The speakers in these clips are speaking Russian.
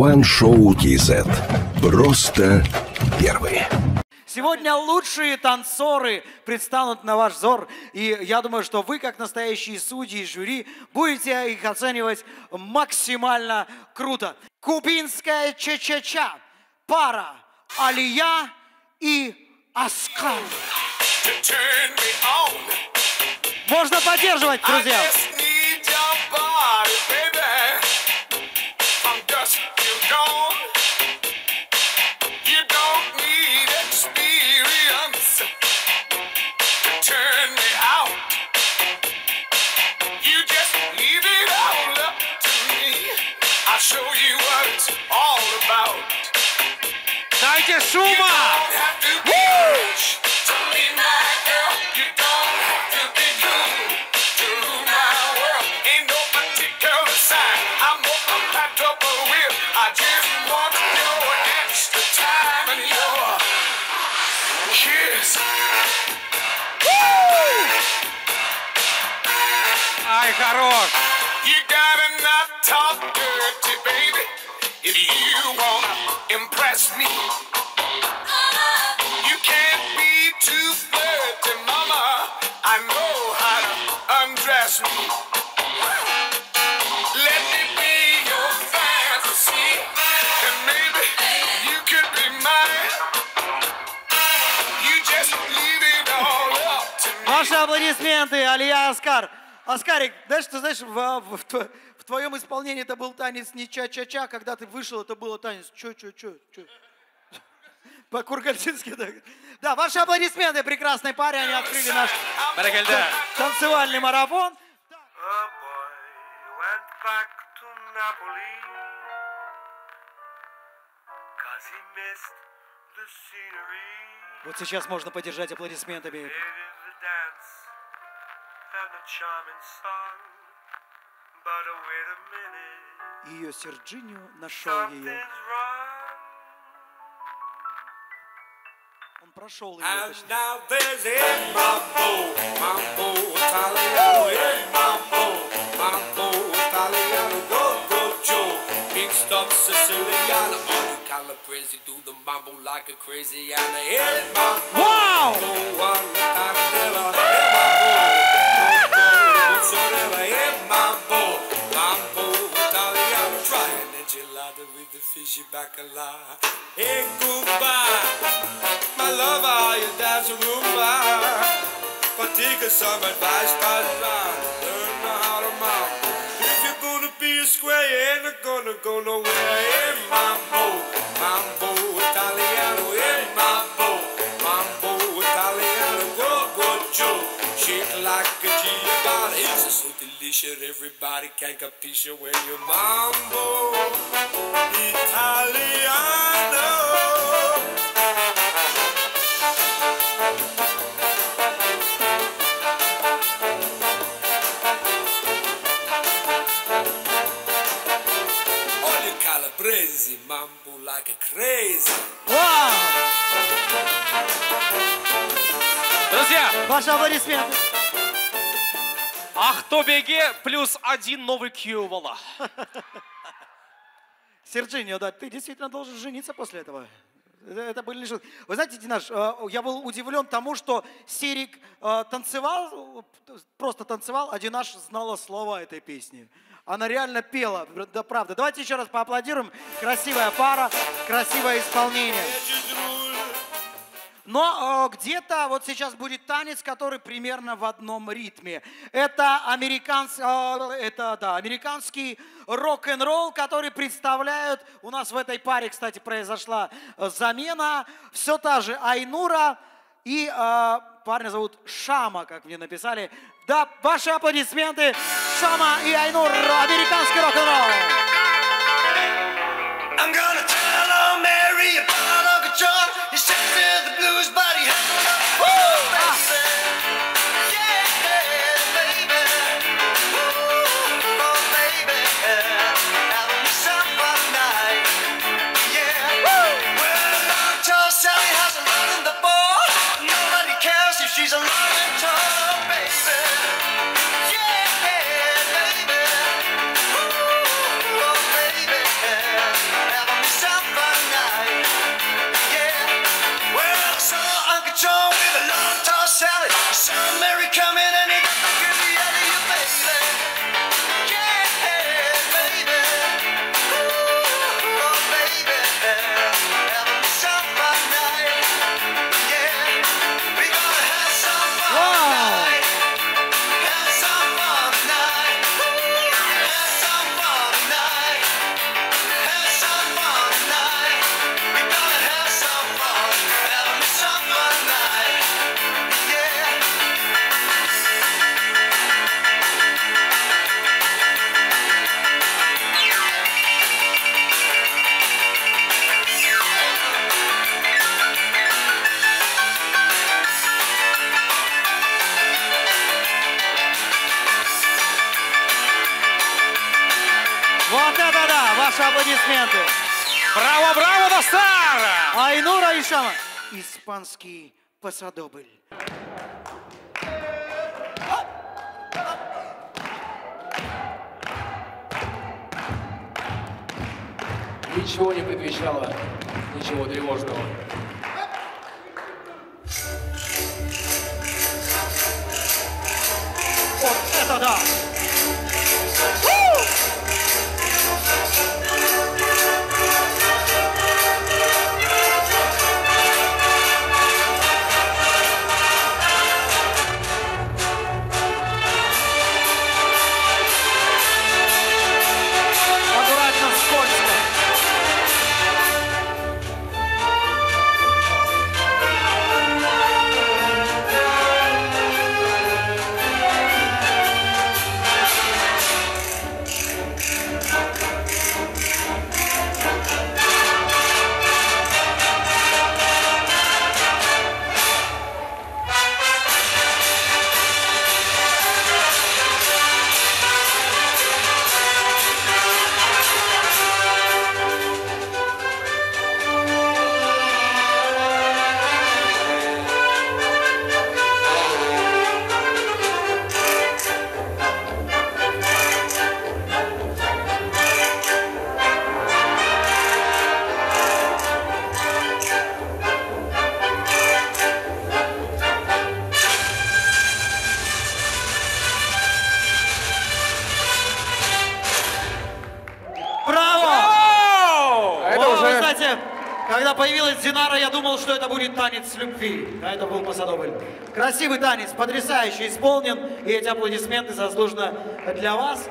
One Show TZ. Просто первые. Сегодня лучшие танцоры предстанут на ваш взор. И я думаю, что вы, как настоящие судьи и жюри, будете их оценивать максимально круто. Кубинская ча-ча-ча. Пара Алия и Аскар. Можно поддерживать, друзья. impress me. You can't be too flirty, mama. I know how to undress me. Let me be your fantasy, and maybe you could be mine. You just leave it all up to me. Ваши аплодисменты, Алия Аскар. Аскарик, знаешь, ты знаешь, в, в, в тво- в твоем исполнении это был танец не ча-ча-ча, когда ты вышел, это было танец чо-чо-чо. чо. По-кургальчински так. Да, ваши аплодисменты прекрасной паре, они открыли наш танцевальный марафон. Вот сейчас можно поддержать аплодисментами. It is the dance and the charming song But uh, wait a minute Ее Серджинио нашел ее. Something's wrong Он прошел ее. And точнее. now there's a mambo, mambo Italiano, a mambo, mambo Italiano, go go Joe, mixed up Siciliano, all you Calabrese do the mambo like a crazy and a mambo, Вау! The fishy bacala, hey goodbye. My love, how you dance a rumba. But take some advice, pass. Learn how to mambo. If you're gonna be a square, you ain't gonna go nowhere. Hey, mambo, mambo so delicious, everybody can capisce when you mambo Italiano. All you Calabrese mambo like a crazy. Вау! Друзья, Ваши аплодисменты. Ахтобеге плюс один новый Кьювола. Серджинио, да, ты действительно должен жениться после этого. Это, были лишь... Вы знаете, Динаш, э, я был удивлен тому, что Серик э, танцевал, просто танцевал, а Динаш знала слова этой песни. Она реально пела, да правда. Давайте еще раз поаплодируем. Красивая пара, красивое исполнение. Но э, где-то вот сейчас будет танец, который примерно в одном ритме. Это, американс, э, это да, американский рок-н-ролл, который представляют... У нас в этой паре, кстати, произошла э, замена. Все та же Айнура и э, парня зовут Шама, как мне написали. Да, ваши аплодисменты. Шама и Айнур, американский рок-н-ролл. I'm gonna аплодисменты. Браво, браво, достар! Айнура Ишама. Испанский посадобль. Ничего не предвещало, ничего тревожного. Вот это да! что это будет танец любви. а это был Пасадобль. Красивый танец, потрясающе исполнен. И эти аплодисменты заслуженно для вас.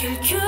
Quelques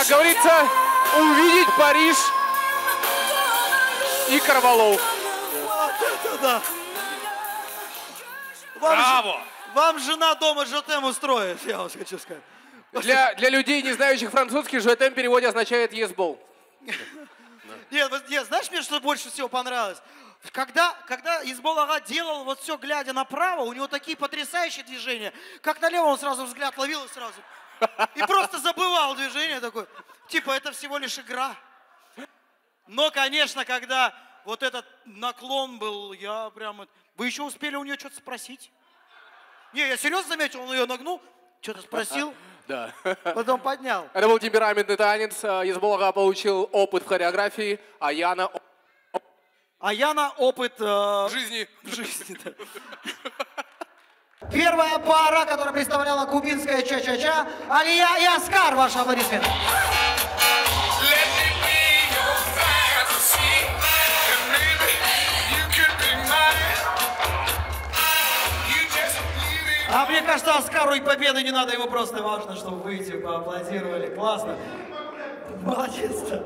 Как говорится, увидеть Париж и Карвалов. Вот! Вам Браво! Вам жена дома жетем устроит, я вам хочу сказать. Для, для людей, не знающих французский, жетем в переводе означает «есбол». Нет, нет, знаешь, мне что больше всего понравилось? Когда, когда Изболага делал вот все, глядя направо, у него такие потрясающие движения. Как налево он сразу взгляд ловил и сразу... И просто забывал движение такое. Типа, это всего лишь игра. Но, конечно, когда вот этот наклон был, я прям... Вы еще успели у нее что-то спросить? Не, я серьезно заметил, он ее нагнул, что-то спросил, Да. потом поднял. Это был темпераментный танец. Э, Езболага получил опыт в хореографии, а Яна А я на опыт... э, в жизни. в жизни, да. Первая пара, которая представляла кубинская ча-ча-ча, Алия и Оскар, leave it А мне кажется, Оскару и победы не надо, ему просто важно, чтобы выйти, поаплодировали. Классно. Молодец, да.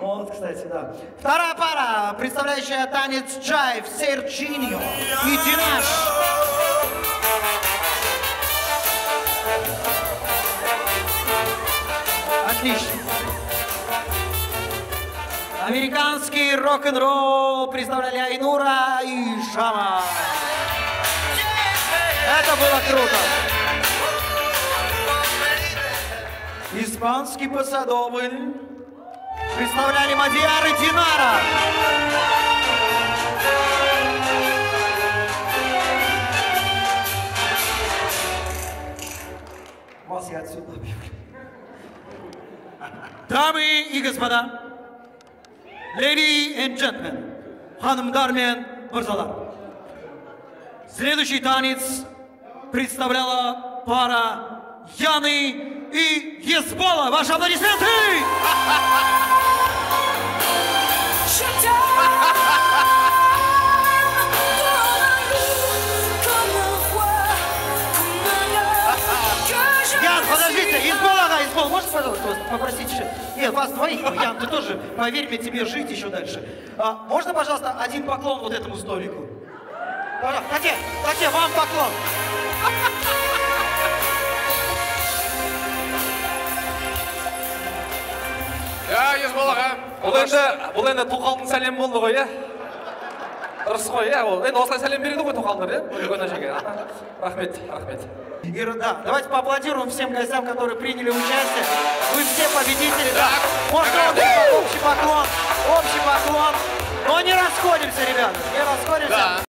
Вот, кстати, да. Вторая пара, представляющая танец джайв, Серчиньо и Динаш. Отлично. Американский рок-н-ролл представляли Айнура и Шама. Это было круто. Испанский посадобль представляли Мадьяр и Динара. И господа, lady and gentlemen, hanımlar мен мырзалар. Следующий танец представляла пара Яны и Есбола. Ваши аплодисменты! suis Избол, ага, Избол, можешь, пожалуйста, вас попросить еще? Нет, вас двоих, ну, Ян, ты тоже, поверь мне, тебе жить еще дальше. А, можно, пожалуйста, один поклон вот этому столику? Пожалуйста, Кате, Кате, вам поклон. Ja, Езболага. бұл енді бұл енді тоқалдың сәлемі болды ғой иә дұрыс қой иә ол енді осылай сәлем береді ғой тоқалдар иә үлкен әжеге рахмет рахмет И, да, давайте поаплодируем всем гостям, которые приняли участие. Вы все победители. Да. Можно общий поклон, общий поклон. Но не расходимся, ребята, не расходимся.